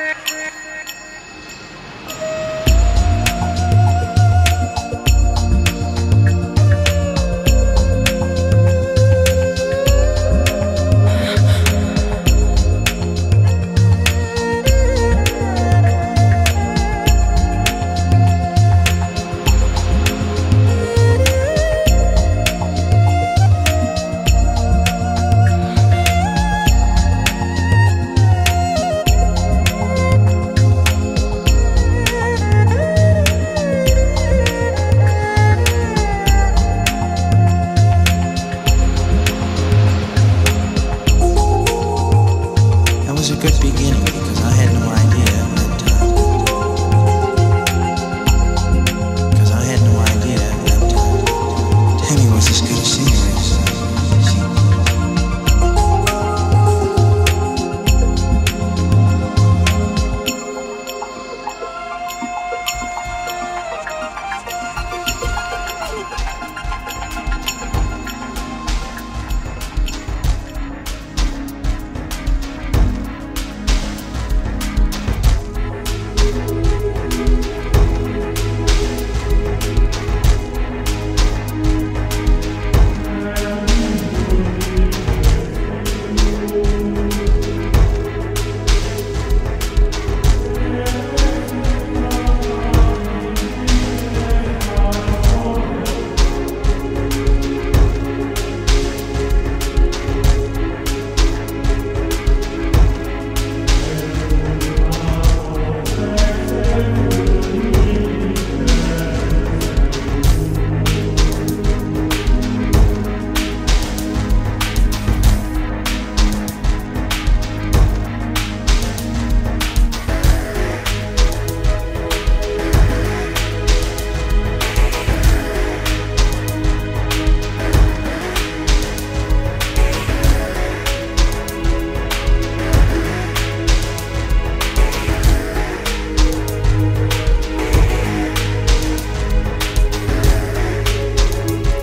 Thank.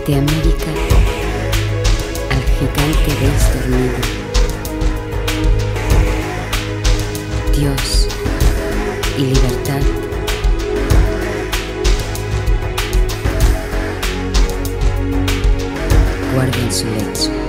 De América al gigante desdormido. Dios y libertad. Guarden su.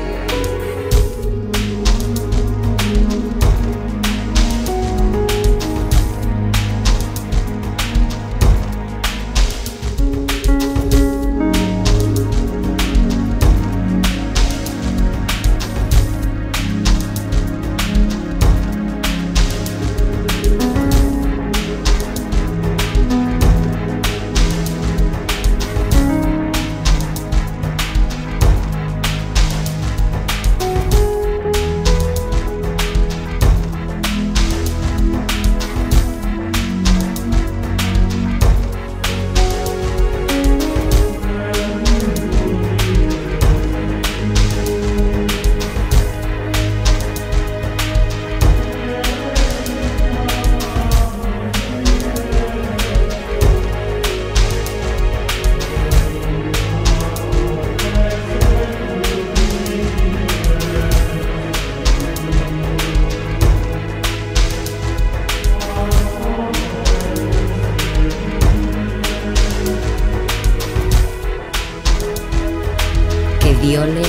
Diole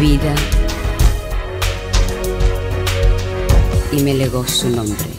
vida y me legó su nombre.